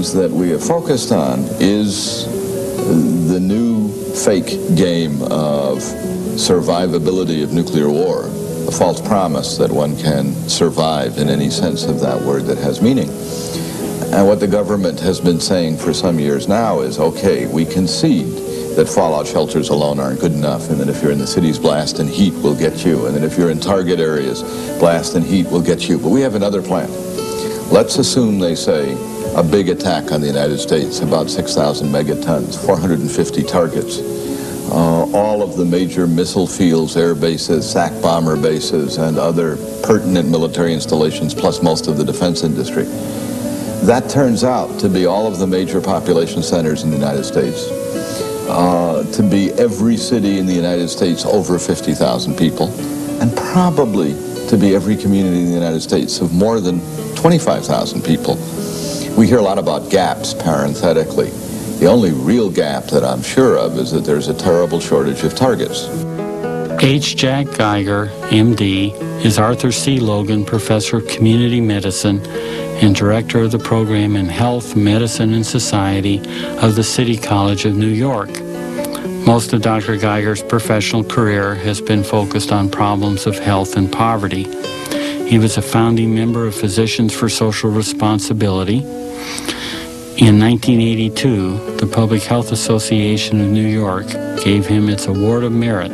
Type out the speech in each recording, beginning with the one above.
things that we have focused on is the new fake game of survivability of nuclear war, a false promise that one can survive in any sense of that word that has meaning. And what the government has been saying for some years now is, okay, we concede that fallout shelters alone aren't good enough, and that if you're in the cities, blast and heat will get you, and that if you're in target areas, blast and heat will get you. But we have another plan. Let's assume, they say, a big attack on the United States, about 6,000 megatons, 450 targets. Uh, all of the major missile fields, air bases, SAC bomber bases, and other pertinent military installations, plus most of the defense industry. That turns out to be all of the major population centers in the United States, uh, to be every city in the United States over 50,000 people, and probably to be every community in the United States of more than 25,000 people. We hear a lot about gaps, parenthetically. The only real gap that I'm sure of is that there's a terrible shortage of targets. H. Jack Geiger, MD, is Arthur C. Logan Professor of Community Medicine and Director of the Program in Health, Medicine, and Society of the City College of New York. Most of Dr. Geiger's professional career has been focused on problems of health and poverty. He was a founding member of Physicians for Social Responsibility. In 1982, the Public Health Association of New York gave him its Award of Merit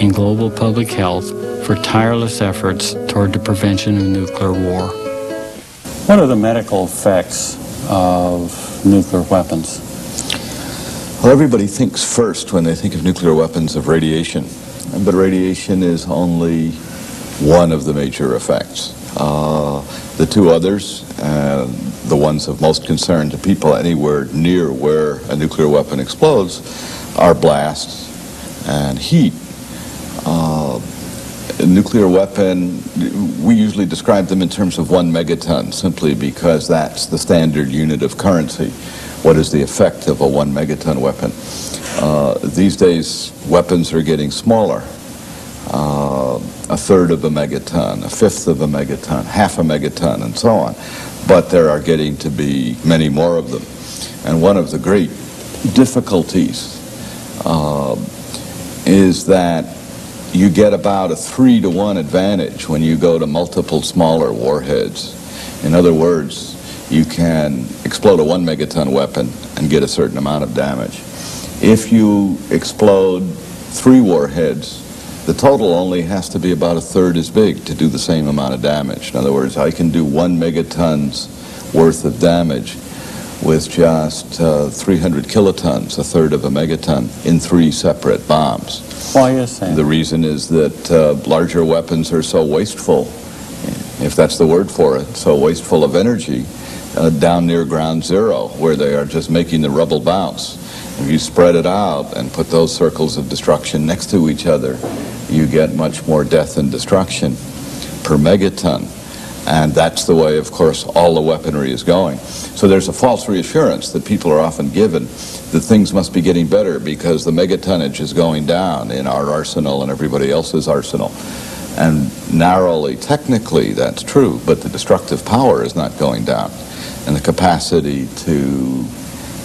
in Global Public Health for tireless efforts toward the prevention of nuclear war. What are the medical effects of nuclear weapons? Well, everybody thinks first when they think of nuclear weapons of radiation, but radiation is only one of the major effects. Uh, the two others, uh, the ones of most concern to people anywhere near where a nuclear weapon explodes, are blasts and heat. Uh, a nuclear weapon, we usually describe them in terms of one megaton, simply because that's the standard unit of currency. What is the effect of a one megaton weapon? Uh, these days, weapons are getting smaller. Uh, a third of a megaton, a fifth of a megaton, half a megaton, and so on. But there are getting to be many more of them. And one of the great difficulties uh, is that you get about a three to one advantage when you go to multiple smaller warheads. In other words, you can explode a one megaton weapon and get a certain amount of damage. If you explode three warheads, the total only has to be about a third as big to do the same amount of damage. In other words, I can do one megaton's worth of damage with just uh, 300 kilotons, a third of a megaton, in three separate bombs. Why is that? The reason is that uh, larger weapons are so wasteful, if that's the word for it, so wasteful of energy, uh, down near ground zero, where they are just making the rubble bounce. If you spread it out and put those circles of destruction next to each other, you get much more death and destruction per megaton. And that's the way, of course, all the weaponry is going. So there's a false reassurance that people are often given that things must be getting better because the megatonnage is going down in our arsenal and everybody else's arsenal. And narrowly, technically, that's true, but the destructive power is not going down. And the capacity to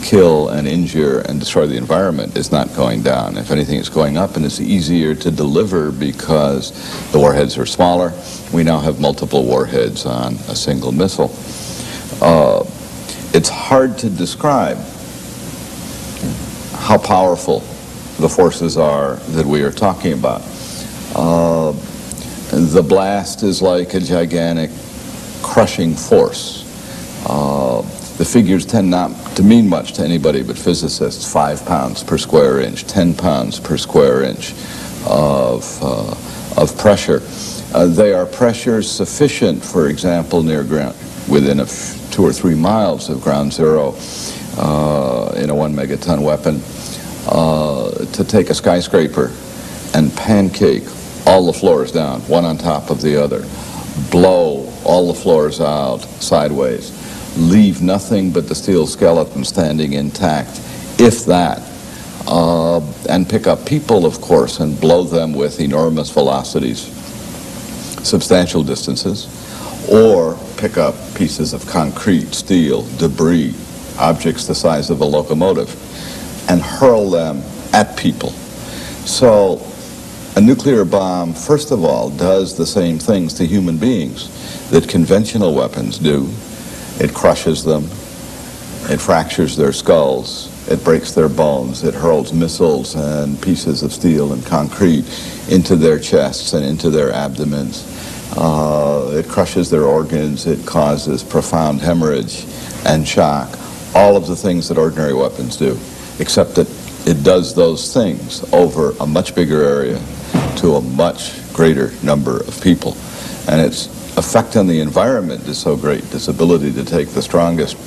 kill and injure and destroy the environment is not going down. If anything, it's going up and it's easier to deliver because the warheads are smaller. We now have multiple warheads on a single missile. Uh, it's hard to describe how powerful the forces are that we are talking about. Uh, the blast is like a gigantic crushing force. Uh, the figures tend not to mean much to anybody but physicists. Five pounds per square inch, 10 pounds per square inch of, uh, of pressure. Uh, they are pressures sufficient, for example, near ground, within a two or three miles of ground zero uh, in a one megaton weapon, uh, to take a skyscraper and pancake all the floors down, one on top of the other, blow all the floors out sideways, leave nothing but the steel skeleton standing intact, if that, uh, and pick up people, of course, and blow them with enormous velocities, substantial distances, or pick up pieces of concrete, steel, debris, objects the size of a locomotive, and hurl them at people. So a nuclear bomb, first of all, does the same things to human beings that conventional weapons do. It crushes them, it fractures their skulls, it breaks their bones, it hurls missiles and pieces of steel and concrete into their chests and into their abdomens. Uh, it crushes their organs, it causes profound hemorrhage and shock. All of the things that ordinary weapons do, except that it does those things over a much bigger area to a much greater number of people. And its effect on the environment is so great, this ability to take the strongest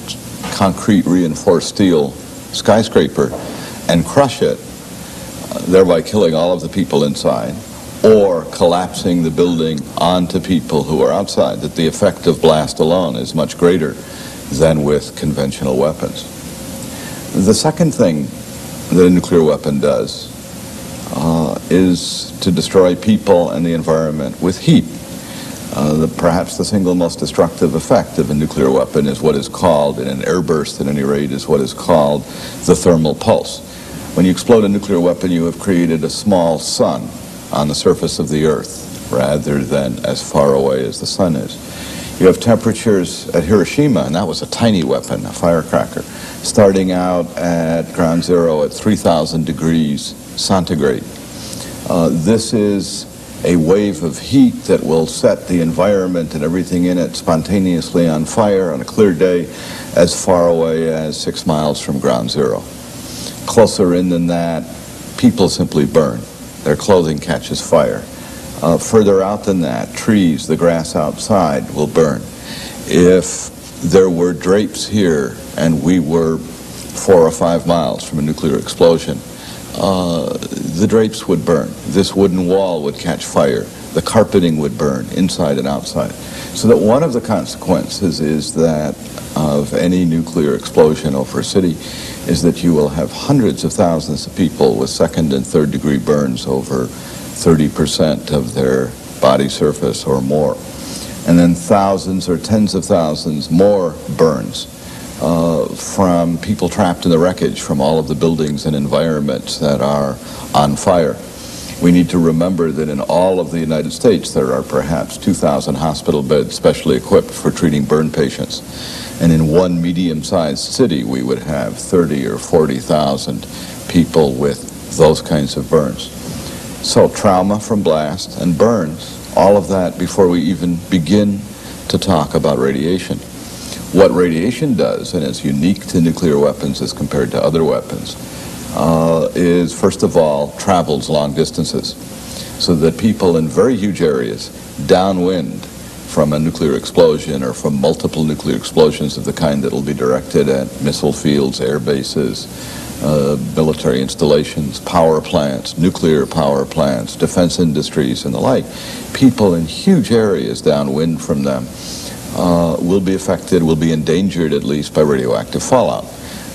concrete reinforced steel skyscraper and crush it, uh, thereby killing all of the people inside, or collapsing the building onto people who are outside, that the effect of blast alone is much greater than with conventional weapons. The second thing that a nuclear weapon does uh, is to destroy people and the environment with heat. Uh, the, perhaps the single most destructive effect of a nuclear weapon is what is called, in an airburst at any rate, is what is called the thermal pulse. When you explode a nuclear weapon, you have created a small sun on the surface of the Earth rather than as far away as the sun is. You have temperatures at Hiroshima, and that was a tiny weapon, a firecracker, starting out at ground zero at 3,000 degrees centigrade. Uh, this is a wave of heat that will set the environment and everything in it spontaneously on fire on a clear day as far away as six miles from ground zero. Closer in than that, people simply burn. Their clothing catches fire. Uh, further out than that, trees, the grass outside will burn. If there were drapes here and we were four or five miles from a nuclear explosion, uh, the drapes would burn. This wooden wall would catch fire. The carpeting would burn inside and outside. So that one of the consequences is that of any nuclear explosion over a city is that you will have hundreds of thousands of people with second and third degree burns over 30% of their body surface or more. And then thousands or tens of thousands more burns uh, from people trapped in the wreckage from all of the buildings and environments that are on fire. We need to remember that in all of the United States there are perhaps 2,000 hospital beds specially equipped for treating burn patients. And in one medium-sized city we would have 30 or 40,000 people with those kinds of burns. So trauma from blast and burns, all of that before we even begin to talk about radiation. What radiation does, and it's unique to nuclear weapons as compared to other weapons, uh, is first of all travels long distances so that people in very huge areas downwind from a nuclear explosion or from multiple nuclear explosions of the kind that will be directed at missile fields, air bases, uh, military installations, power plants, nuclear power plants, defense industries, and the like. People in huge areas downwind from them uh, will be affected, will be endangered at least by radioactive fallout.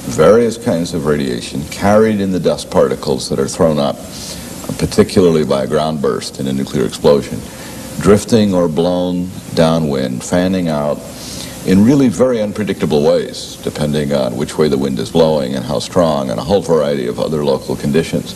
Various kinds of radiation carried in the dust particles that are thrown up, particularly by a ground burst in a nuclear explosion, drifting or blown downwind, fanning out in really very unpredictable ways, depending on which way the wind is blowing and how strong, and a whole variety of other local conditions.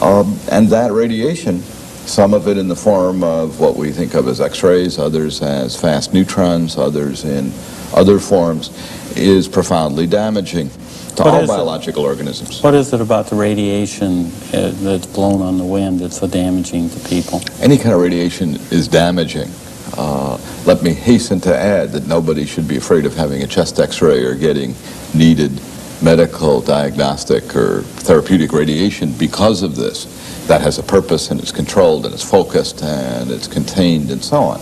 Um, and that radiation some of it in the form of what we think of as X-rays, others as fast neutrons, others in other forms, is profoundly damaging to What all is it? biological organisms. What is it about the radiation uh, that's blown on the wind that's so damaging to people? Any kind of radiation is damaging. Uh, let me hasten to add that nobody should be afraid of having a chest X-ray or getting needed medical, diagnostic, or therapeutic radiation because of this. That has a purpose and it's controlled and it's focused and it's contained and so on.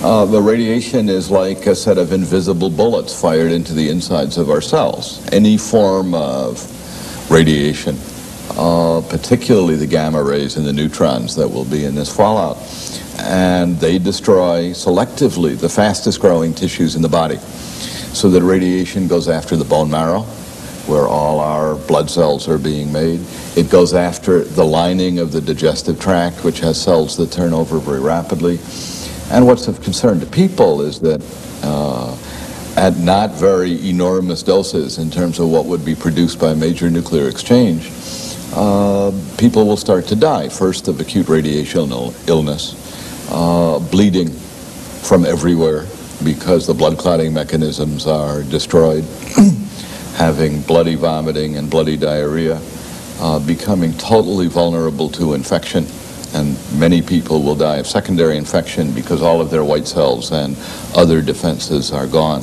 Uh, the radiation is like a set of invisible bullets fired into the insides of our cells. Any form of radiation, uh, particularly the gamma rays and the neutrons that will be in this fallout, and they destroy selectively the fastest growing tissues in the body. So that radiation goes after the bone marrow, where all our blood cells are being made. It goes after the lining of the digestive tract, which has cells that turn over very rapidly. And what's of concern to people is that uh, at not very enormous doses in terms of what would be produced by major nuclear exchange, uh, people will start to die. First of acute radiation illness, uh, bleeding from everywhere because the blood clotting mechanisms are destroyed, having bloody vomiting and bloody diarrhea, uh, becoming totally vulnerable to infection. And many people will die of secondary infection because all of their white cells and other defenses are gone.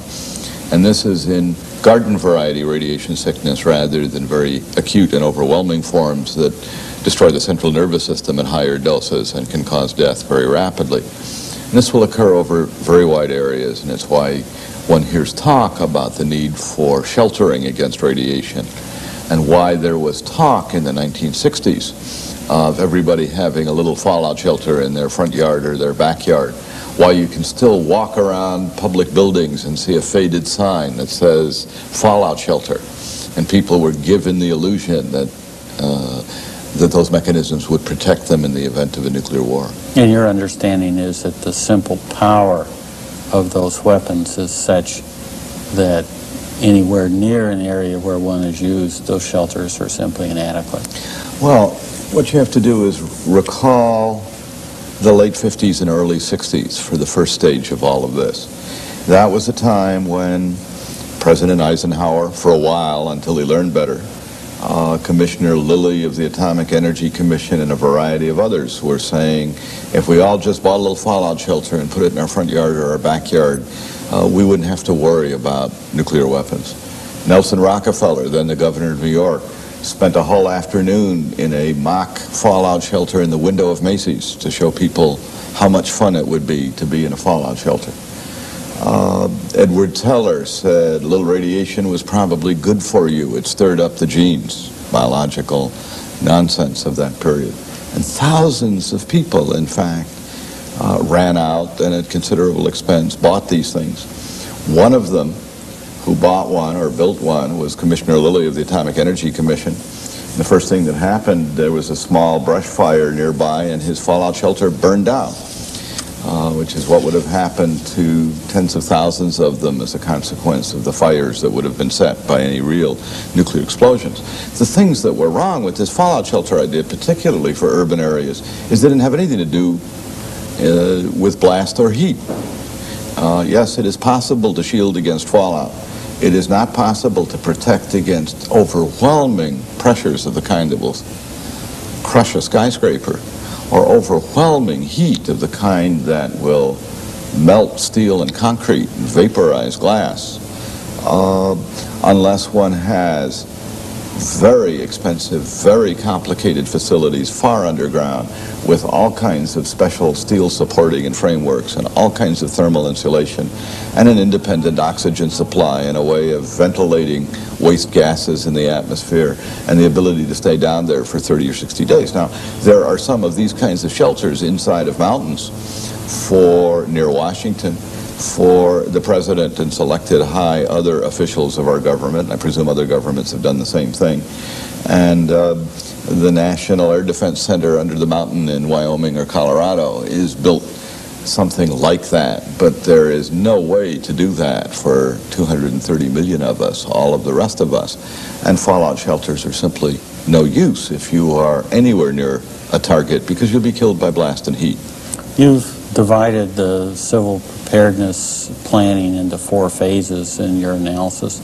And this is in garden variety radiation sickness rather than very acute and overwhelming forms that destroy the central nervous system at higher doses and can cause death very rapidly. And this will occur over very wide areas, and it's why one hears talk about the need for sheltering against radiation and why there was talk in the 1960s of everybody having a little fallout shelter in their front yard or their backyard. Why you can still walk around public buildings and see a faded sign that says fallout shelter. And people were given the illusion that, uh, that those mechanisms would protect them in the event of a nuclear war. And your understanding is that the simple power of those weapons is such that anywhere near an area where one is used, those shelters are simply inadequate. Well, what you have to do is recall the late 50s and early 60s for the first stage of all of this. That was a time when President Eisenhower, for a while until he learned better, uh, Commissioner Libby of the Atomic Energy Commission and a variety of others were saying, if we all just bought a little fallout shelter and put it in our front yard or our backyard, uh, we wouldn't have to worry about nuclear weapons. Nelson Rockefeller, then the governor of New York, spent a whole afternoon in a mock fallout shelter in the window of Macy's to show people how much fun it would be to be in a fallout shelter. Uh, Edward Teller said little radiation was probably good for you. It stirred up the genes, biological nonsense of that period. And thousands of people, in fact, uh, ran out and at considerable expense bought these things. One of them who bought one or built one was Commissioner Libby of the Atomic Energy Commission. The first thing that happened, there was a small brush fire nearby and his fallout shelter burned down, uh, which is what would have happened to tens of thousands of them as a consequence of the fires that would have been set by any real nuclear explosions. The things that were wrong with this fallout shelter idea, particularly for urban areas, is they didn't have anything to do uh, with blast or heat. Uh, yes, it is possible to shield against fallout. It is not possible to protect against overwhelming pressures of the kind that will crush a skyscraper or overwhelming heat of the kind that will melt steel and concrete and vaporize glass. Uh, unless one has very expensive, very complicated facilities far underground with all kinds of special steel supporting and frameworks and all kinds of thermal insulation and an independent oxygen supply and a way of ventilating waste gases in the atmosphere and the ability to stay down there for 30 or 60 days. Now, there are some of these kinds of shelters inside of mountains for near Washington for the president and selected high other officials of our government. I presume other governments have done the same thing. And uh, the National Air Defense Center under the mountain in Wyoming or Colorado is built something like that, but there is no way to do that for 230 million of us, all of the rest of us. And fallout shelters are simply no use if you are anywhere near a target because you'll be killed by blast and heat. You've divided the civil preparedness planning into four phases in your analysis.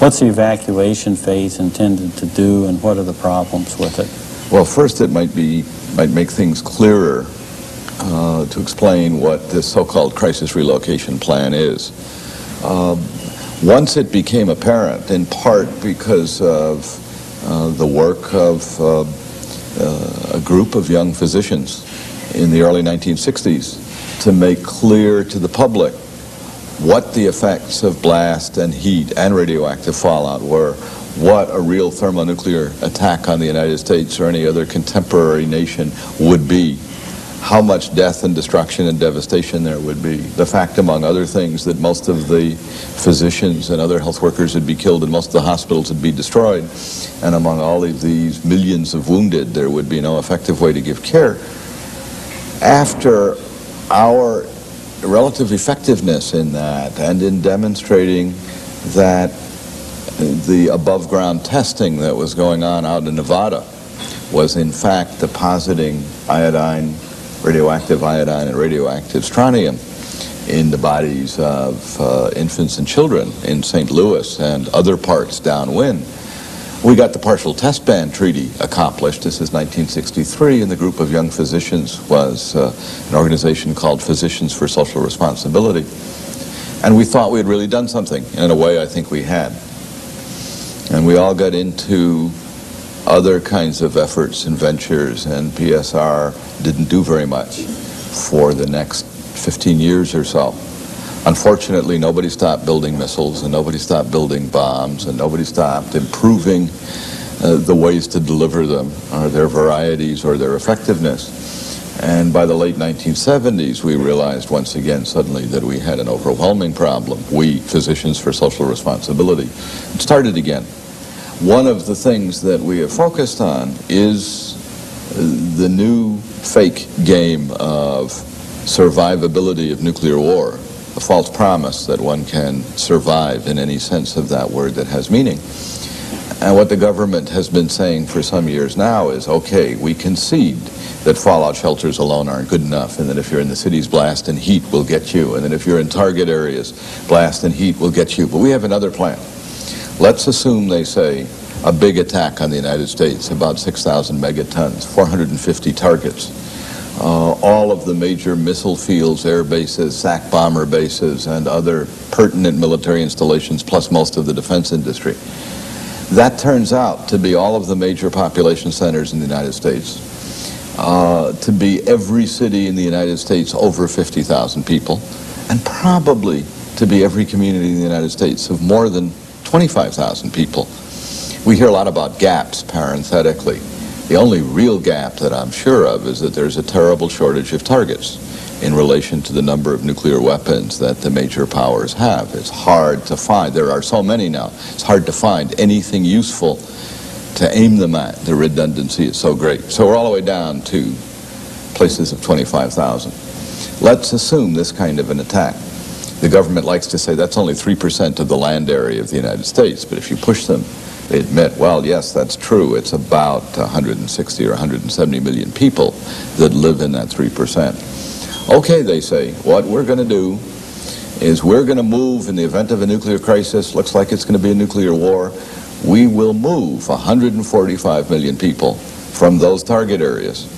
What's the evacuation phase intended to do and what are the problems with it? Well, first it might be might make things clearer uh, to explain what this so-called crisis relocation plan is. Um, once it became apparent, in part because of uh, the work of uh, uh, a group of young physicians in the early 1960s to make clear to the public what the effects of blast and heat and radioactive fallout were, what a real thermonuclear attack on the United States or any other contemporary nation would be, how much death and destruction and devastation there would be. The fact, among other things, that most of the physicians and other health workers would be killed and most of the hospitals would be destroyed. And among all of these millions of wounded, there would be no effective way to give care. After our relative effectiveness in that and in demonstrating that the above ground testing that was going on out in Nevada was in fact depositing iodine, radioactive iodine, and radioactive strontium in the bodies of uh, infants and children in St. Louis and other parts downwind. We got the partial test ban treaty accomplished. This is 1963, and the group of young physicians was uh, an organization called Physicians for Social Responsibility. And we thought we had really done something. In a way, I think we had. And we all got into other kinds of efforts and ventures, and PSR didn't do very much for the next 15 years or so. Unfortunately, nobody stopped building missiles, and nobody stopped building bombs, and nobody stopped improving uh, the ways to deliver them, or their varieties, or their effectiveness. And by the late 1970s, we realized once again suddenly that we had an overwhelming problem. We, Physicians for Social Responsibility, it started again. One of the things that we have focused on is uh, the new fake game of survivability of nuclear war, a false promise that one can survive in any sense of that word that has meaning. And what the government has been saying for some years now is, okay, we concede that fallout shelters alone aren't good enough, and that if you're in the cities, blast and heat will get you, and that if you're in target areas, blast and heat will get you. But we have another plan. Let's assume, they say, a big attack on the United States, about 6,000 megatons, 450 targets. Uh, all of the major missile fields, air bases, SAC bomber bases, and other pertinent military installations, plus most of the defense industry. That turns out to be all of the major population centers in the United States, uh, to be every city in the United States over 50,000 people, and probably to be every community in the United States of more than 25,000 people. We hear a lot about gaps, parenthetically. The only real gap that I'm sure of is that there's a terrible shortage of targets in relation to the number of nuclear weapons that the major powers have. It's hard to find. There are so many now. It's hard to find anything useful to aim them at. The redundancy is so great. So we're all the way down to places of 25,000. Let's assume this kind of an attack. The government likes to say that's only 3% of the land area of the United States, but if you push them admit, well, yes, that's true. It's about 160 or 170 million people that live in that 3%. Okay, they say, what we're going to do is we're going to move in the event of a nuclear crisis, looks like it's going to be a nuclear war, we will move 145 million people from those target areas,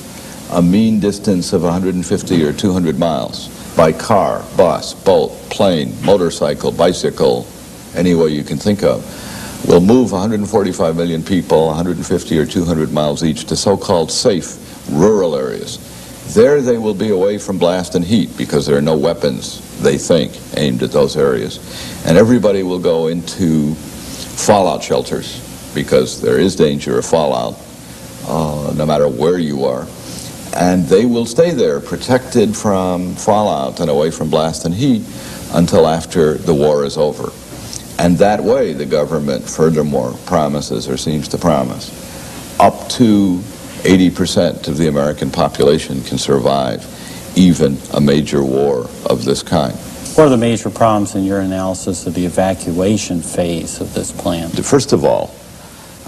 a mean distance of 150 or 200 miles, by car, bus, boat, plane, motorcycle, bicycle, any way you can think of will move 145 million people 150 or 200 miles each to so-called safe rural areas. There they will be away from blast and heat because there are no weapons, they think, aimed at those areas. And everybody will go into fallout shelters because there is danger of fallout uh, no matter where you are. And they will stay there protected from fallout and away from blast and heat until after the war is over. And that way, the government furthermore promises, or seems to promise, up to 80% of the American population can survive even a major war of this kind. What are the major problems in your analysis of the evacuation phase of this plan? First of all,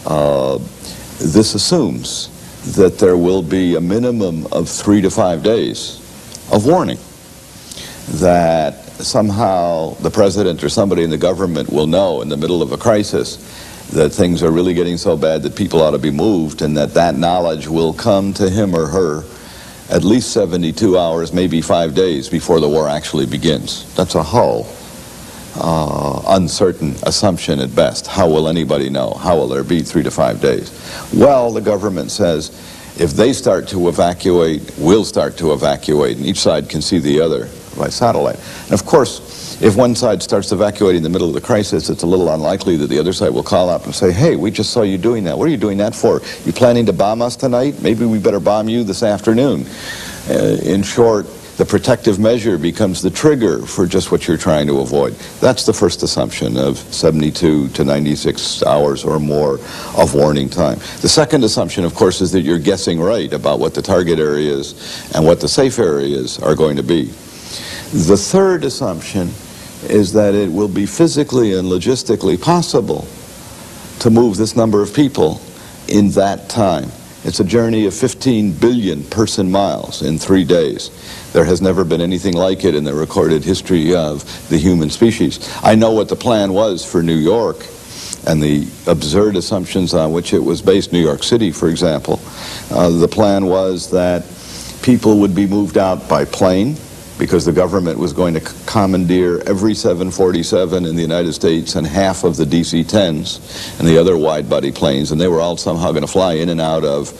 uh, this assumes that there will be a minimum of three to five days of warning that somehow the president or somebody in the government will know in the middle of a crisis that things are really getting so bad that people ought to be moved and that that knowledge will come to him or her at least 72 hours, maybe five days before the war actually begins. That's a whole uh, uncertain assumption at best. How will anybody know? How will there be three to five days? Well, the government says if they start to evacuate, we'll start to evacuate, and each side can see the other by satellite. And of course, if one side starts evacuating in the middle of the crisis, it's a little unlikely that the other side will call up and say, hey, we just saw you doing that. What are you doing that for? You planning to bomb us tonight? Maybe we better bomb you this afternoon. Uh, in short, the protective measure becomes the trigger for just what you're trying to avoid. That's the first assumption of 72 to 96 hours or more of warning time. The second assumption, of course, is that you're guessing right about what the target areas and what the safe areas are going to be. The third assumption is that it will be physically and logistically possible to move this number of people in that time. It's a journey of 15 billion person miles in three days. There has never been anything like it in the recorded history of the human species. I know what the plan was for New York and the absurd assumptions on which it was based, New York City, for example. Uh, the plan was that people would be moved out by plane, because the government was going to commandeer every 747 in the United States and half of the DC-10s and the other wide-body planes, and they were all somehow going to fly in and out of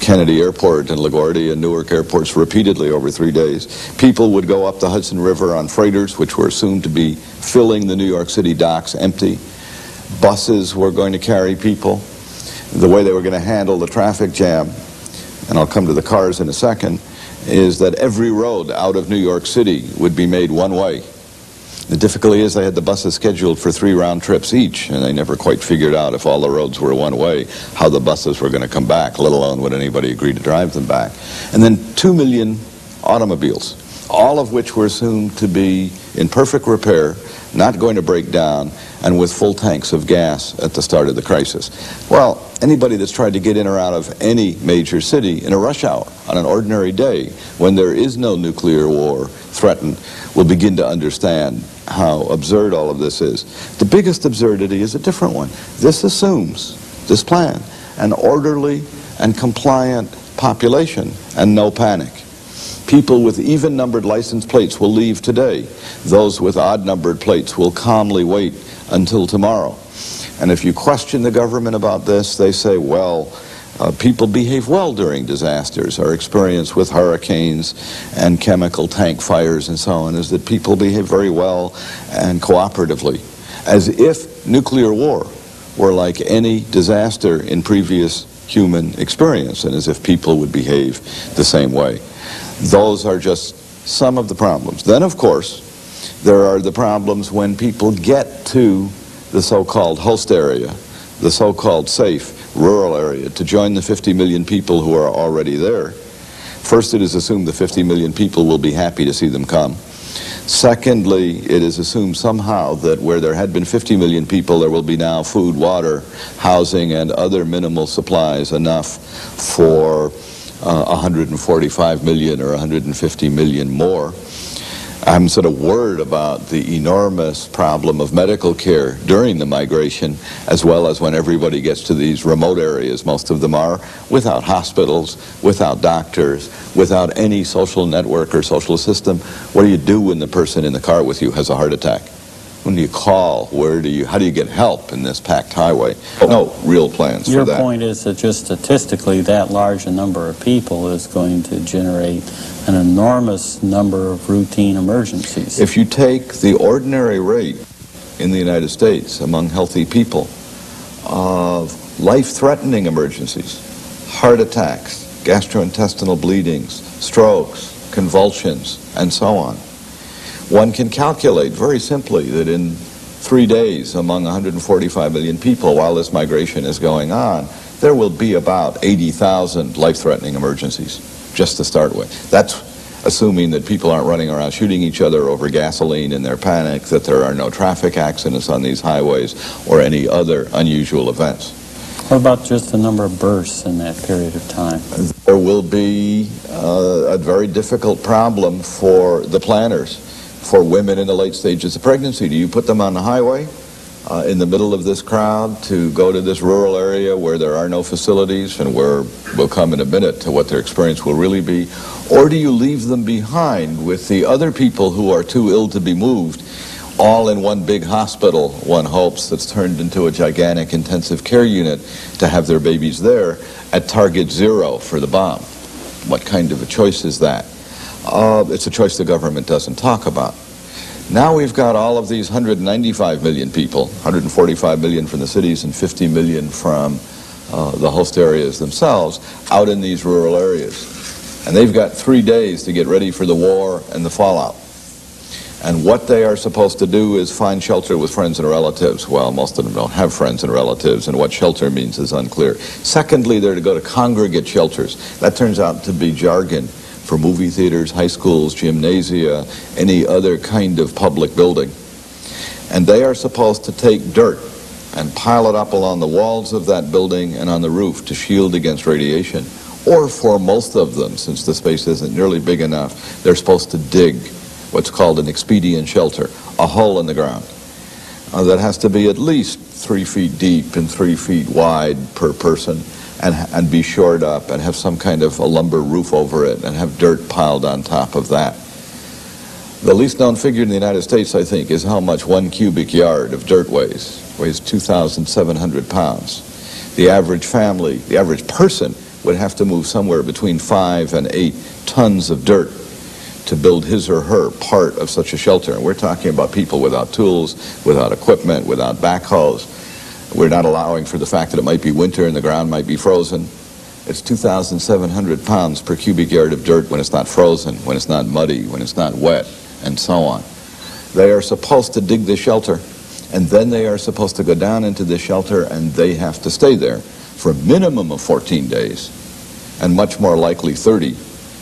Kennedy Airport and LaGuardia and Newark airports repeatedly over three days. People would go up the Hudson River on freighters, which were assumed to be filling the New York City docks empty. Buses were going to carry people. The way they were going to handle the traffic jam, and I'll come to the cars in a second, is that every road out of New York City would be made one way. The difficulty is they had the buses scheduled for three round trips each, and they never quite figured out if all the roads were one way, how the buses were going to come back, let alone would anybody agree to drive them back. And then two million automobiles, all of which were assumed to be in perfect repair, not going to break down, and with full tanks of gas at the start of the crisis. Well, anybody that's tried to get in or out of any major city in a rush hour on an ordinary day when there is no nuclear war threatened will begin to understand how absurd all of this is. The biggest absurdity is a different one. This assumes, this plan, an orderly and compliant population and no panic. People with even-numbered license plates will leave today. Those with odd-numbered plates will calmly wait until tomorrow. And if you question the government about this, they say, well, uh, people behave well during disasters. Our experience with hurricanes and chemical tank fires and so on is that people behave very well and cooperatively, as if nuclear war were like any disaster in previous human experience, and as if people would behave the same way. Those are just some of the problems. Then, of course, there are the problems when people get to the so-called host area, the so-called safe rural area, to join the 50 million people who are already there. First, it is assumed the 50 million people will be happy to see them come. Secondly, it is assumed somehow that where there had been 50 million people, there will be now food, water, housing, and other minimal supplies enough for uh, 145 million or 150 million more. I'm sort of worried about the enormous problem of medical care during the migration, as well as when everybody gets to these remote areas, most of them are, without hospitals, without doctors, without any social network or social system. What do you do when the person in the car with you has a heart attack? When do you call? Where do you, how do you get help in this packed highway? No real plans Your for that. point is that just statistically, that large a number of people is going to generate an enormous number of routine emergencies. If you take the ordinary rate in the United States among healthy people of life-threatening emergencies, heart attacks, gastrointestinal bleedings, strokes, convulsions, and so on, one can calculate very simply that in three days among 145 million people while this migration is going on, there will be about 80,000 life-threatening emergencies just to start with. That's assuming that people aren't running around shooting each other over gasoline in their panic, that there are no traffic accidents on these highways or any other unusual events. What about just the number of births in that period of time? There will be uh, a very difficult problem for the planners, for women in the late stages of pregnancy. Do you put them on the highway uh, in the middle of this crowd to go to this rural area where there are no facilities and where we'll come in a minute to what their experience will really be? Or do you leave them behind with the other people who are too ill to be moved all in one big hospital, one hopes, that's turned into a gigantic intensive care unit to have their babies there at target zero for the bomb. What kind of a choice is that? Uh, it's a choice the government doesn't talk about. Now we've got all of these 195 million people, 145 million from the cities and 50 million from uh, the host areas themselves, out in these rural areas. And they've got three days to get ready for the war and the fallout. And what they are supposed to do is find shelter with friends and relatives. Well, most of them don't have friends and relatives, and what shelter means is unclear. Secondly, they're to go to congregate shelters. That turns out to be jargon for movie theaters, high schools, gymnasia, any other kind of public building. And they are supposed to take dirt and pile it up along the walls of that building and on the roof to shield against radiation. Or for most of them, since the space isn't nearly big enough, they're supposed to dig what's called an expedient shelter, a hole in the ground uh, that has to be at least three feet deep and three feet wide per person and, and be shored up and have some kind of a lumber roof over it and have dirt piled on top of that. The least known figure in the United States, I think, is how much one cubic yard of dirt weighs. Weighs 2,700 pounds. The average family, the average person, would have to move somewhere between five and eight tons of dirt to build his or her part of such a shelter. And we're talking about people without tools, without equipment, without backhoes. We're not allowing for the fact that it might be winter and the ground might be frozen. It's 2,700 pounds per cubic yard of dirt when it's not frozen, when it's not muddy, when it's not wet, and so on. They are supposed to dig the shelter, and then they are supposed to go down into the shelter, and they have to stay there for a minimum of 14 days, and much more likely 30.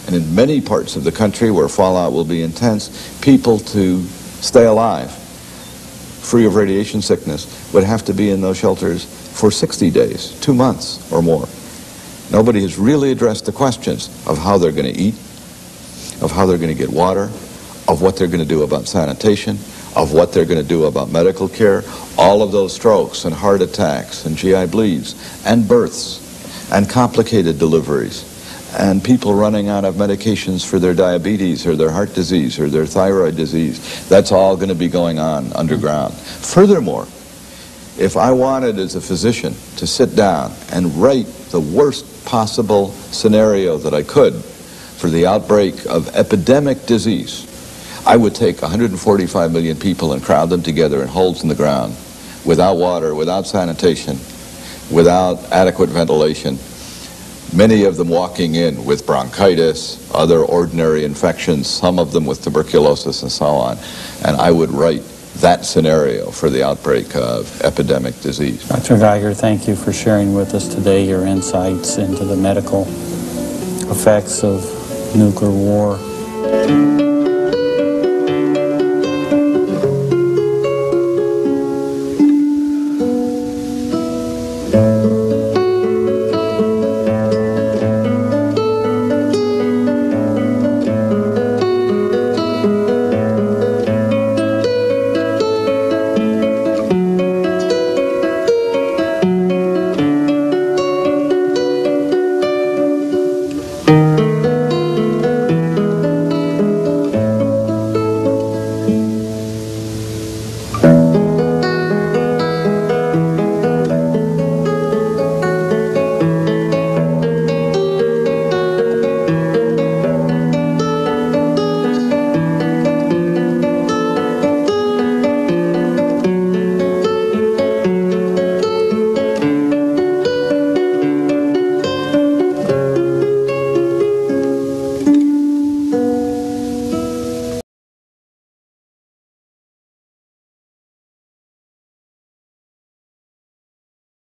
And in many parts of the country where fallout will be intense, people to stay alive, free of radiation sickness, would have to be in those shelters for 60 days, two months or more. Nobody has really addressed the questions of how they're going to eat, of how they're going to get water, of what they're going to do about sanitation, of what they're going to do about medical care, all of those strokes and heart attacks and GI bleeds and births and complicated deliveries and people running out of medications for their diabetes or their heart disease or their thyroid disease. That's all going to be going on underground. Furthermore, if I wanted as a physician to sit down and write the worst possible scenario that I could for the outbreak of epidemic disease, I would take 145 million people and crowd them together in holes in the ground without water, without sanitation, without adequate ventilation, many of them walking in with bronchitis, other ordinary infections, some of them with tuberculosis and so on. And I would write that scenario for the outbreak of epidemic disease. Dr. Geiger, thank you for sharing with us today your insights into the medical effects of nuclear war.